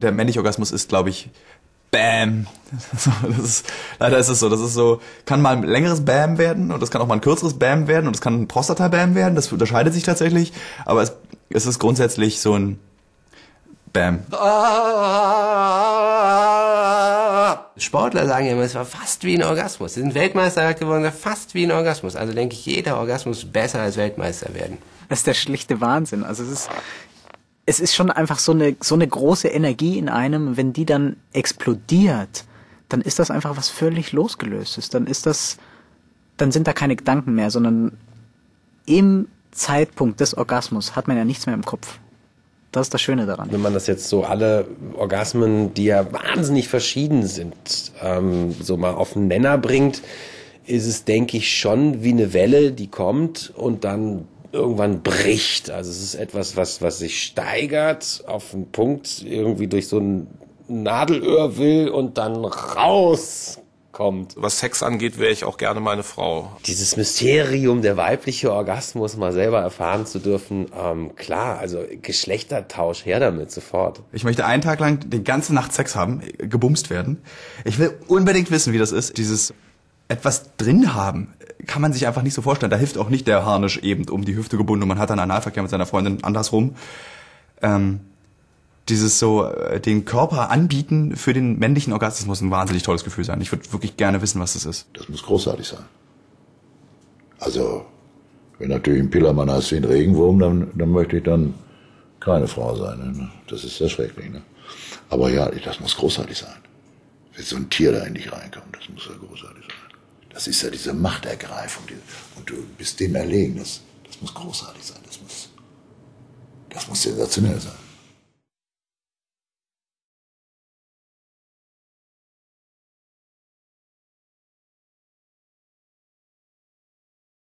Der männliche Orgasmus ist, glaube ich, Bam. Das ist, leider ist es so. Das ist so, kann mal ein längeres Bam werden und das kann auch mal ein kürzeres Bam werden und es kann ein Prostata-Bam werden. Das unterscheidet sich tatsächlich. Aber es, es ist grundsätzlich so ein Bam. Sportler sagen immer, es war fast wie ein Orgasmus. Sie sind Weltmeister geworden, fast wie ein Orgasmus. Also denke ich, jeder Orgasmus besser als Weltmeister werden. Das ist der schlichte Wahnsinn. Also es ist, es ist schon einfach so eine, so eine große Energie in einem, wenn die dann explodiert, dann ist das einfach was völlig losgelöstes. Dann ist das, dann sind da keine Gedanken mehr, sondern im Zeitpunkt des Orgasmus hat man ja nichts mehr im Kopf. Das ist das Schöne daran. Wenn man das jetzt so alle Orgasmen, die ja wahnsinnig verschieden sind, ähm, so mal auf den Nenner bringt, ist es, denke ich, schon wie eine Welle, die kommt und dann irgendwann bricht. Also es ist etwas, was, was sich steigert auf einen Punkt irgendwie durch so ein Nadelöhr will und dann rauskommt. Was Sex angeht, wäre ich auch gerne meine Frau. Dieses Mysterium, der weibliche Orgasmus mal selber erfahren zu dürfen, ähm, klar, also Geschlechtertausch, her damit sofort. Ich möchte einen Tag lang die ganze Nacht Sex haben, gebumst werden. Ich will unbedingt wissen, wie das ist, dieses etwas drin haben kann man sich einfach nicht so vorstellen. Da hilft auch nicht der Harnisch eben um die Hüfte gebunden und man hat dann Analverkehr mit seiner Freundin andersrum. Ähm, dieses so äh, den Körper anbieten für den männlichen Orgasmus muss ein wahnsinnig tolles Gefühl sein. Ich würde wirklich gerne wissen, was das ist. Das muss großartig sein. Also, wenn natürlich ein Pillermann heißt wie ein Regenwurm, dann, dann möchte ich dann keine Frau sein. Ne? Das ist sehr schrecklich. Ne? Aber ja, das muss großartig sein. Wenn so ein Tier da in dich reinkommt, das muss ja großartig sein. Das ist ja diese Machtergreifung. Und du bist dem erlegen. Das, das muss großartig sein. Das muss, das muss sensationell sein.